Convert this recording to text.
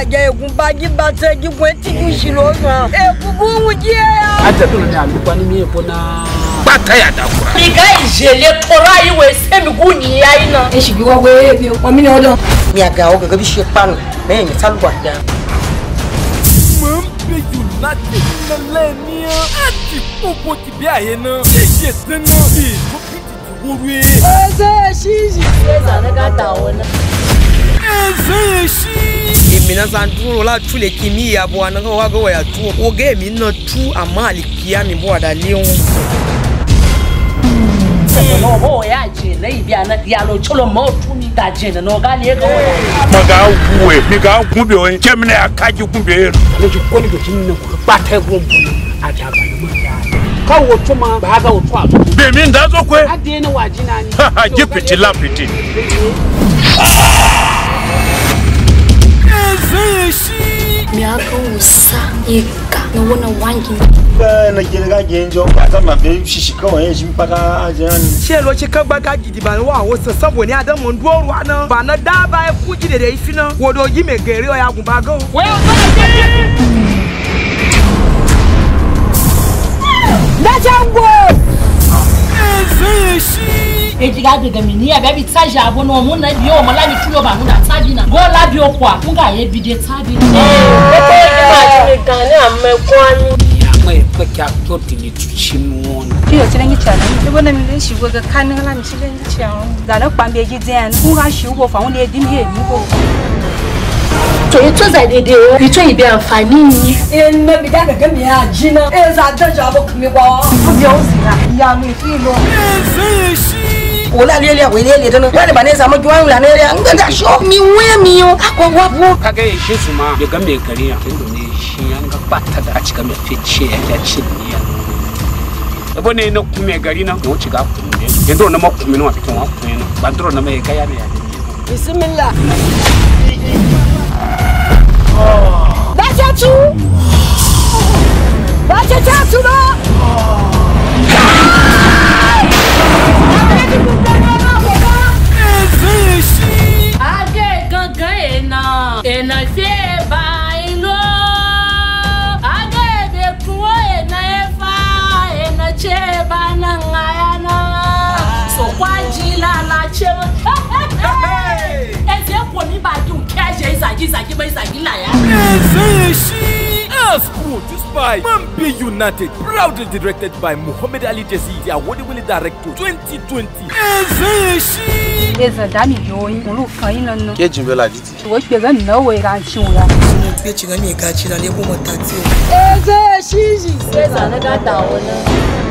àjẹ ègún bá jí bá tẹ jígun etí kù sí ló sàn. ègún bú wù jí ẹ yá. àtẹ̀tọ̀lù ni àlùkò ni mí yẹ fún náà. bàtà yà dà kura. ìgá ìṣẹ̀lẹ̀ kọ́ra ìwé sẹ́mi nìyá iná. ẹ sì bí wọ́n gbé ebi ọkàn mi ní ọdún. mi àga ọ gẹ́gẹ́ bí ṣe pààlù bẹ́ẹ̀ ni sálùkù àga. mo ń bẹ jù láti ìpínlẹ̀ ní ọ́ láti kókó tìbí àyè náà. ṣíṣe sínú ìlú wuri. Eze shi shi. Eze ne ka ta wona. Eze shi san duro la tu le kimi ya bo ananga wa ya tu o ge mi na tu amali kia mi bo da leon no bo ya je le o yin ke kwe a de na ni ha ha ji piti la piti miakausa yega naona wangi najerekajenjoka tamabve shishikawa yezvimipaka ajani chelo chikagbakagidi bana waho sasabo ni ada monduorwana bana daba ekujidere ifina wodo yimegerio yagumbago dade ga miniya ba bi tsaji abu no mun na biyo mu lani tuyo ba mun da tsaji na go la biyo kwa mun ga ye bide tsaji ni e ko ni ma ni kan ni amme kwani ma ya fa kya ko tini tuci mu wani iyo tira ngi cha ni ko na mi le shi go ga kan ni la mi shi le ngi cha da na kwa mbe ji den ku ga shi go fa won le din ye ni go tòyí tó zàdédé o kì ìbí àǹfààní yìí. iná mi dá gẹ́gẹ́ mi àjínà. ẹ zàdéjọ́ abọ́kùnrin wa. ó bí ó sì rà. ìyanu ìfín lọ. ẹ ṣe é ṣí. wani lele wele le tana wani ba ne samu juwan la ne an ga da sho oh, mi wuya mi yo akwa wabu kaga ya shi su ma ya ga me kariya tunda ne shi an ga bata da a cika me fice ya ci ni ya ebo ne na kume gari na mo ciga kume ne ndo na ma kume na wa fikin wa kume na ba ndoro na me ga ya ne ya bismillah Major Hilaya. Ezeyeshi! Yes, produced by Mambi United, proudly directed by Muhammad Ali Jesse, the award-winning director 2020. Ezeyeshi! Ezada mi yoyin, mulu fayin lọ́nà. Kí ẹ̀jìn bẹ́ẹ̀ la dìtì. Ṣùgbọ́n ìgbẹ́gbẹ́ mi náà wọ ìran ṣí wọn ya. Sinu bí ẹ̀jìn rẹ̀ mi ga jìnnà lé kó mọ̀ tà tí o. Ezeyeshi! Ṣé ìzànà dáadáa wọn náà?